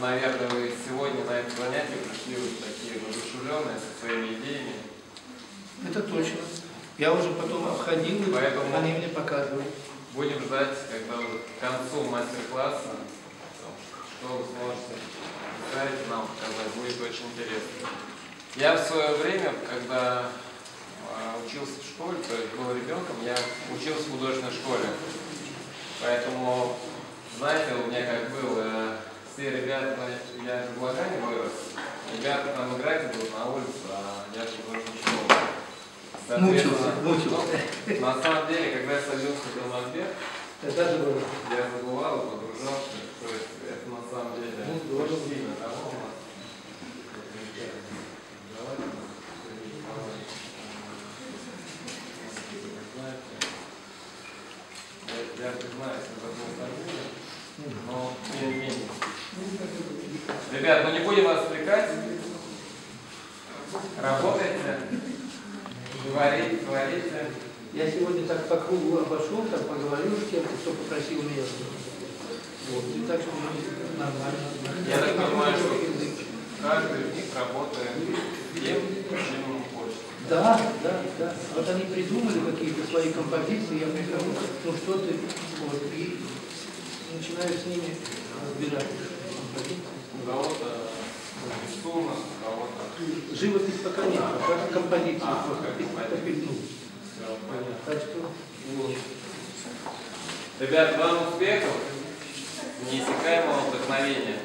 наверное, вы сегодня на это занятие пришли вот такие воодушевленные со своими идеями. Это точно. Я уже потом обходил, и Поэтому- они мне показывали. Будем ждать, когда к концу мастер-класса, что вы сможете представить нам показать, будет очень интересно. Я в свое время, когда а, учился в школе, то есть был ребенком, я учился в художественной школе. Поэтому, знаете, у меня как было, все ребята, я же в Лагане вырос, ребята там играть будут на улице, а я же в художественной школе. Мучился, мучился. ну, на самом деле, когда я садился в было. я забывал, погружался, то есть это на самом деле Ну, очень сильно того Я, признаюсь, забыл фамилию, но тем не менее. Ребят, ну не будем вас отвлекать. Работайте, говорите, говорите. Я сегодня так по кругу обошел, там поговорил с кем-то, кто попросил меня. Вот. И так что нормально. Я так понимаю, что каждый из них работает тем, чем он хочет. Да, да, да. Вот они придумали какие-то свои композиции, я прихожу, ну что ты, вот, и начинаю с ними разбирать композиции. У кого-то рисунок, у кого-то... Живопись пока нет, пока композиции А, просто пока композиции. попильну. Всё, понятно. Так что вот. Ребят, вам успехов, неиссякаемого вдохновения.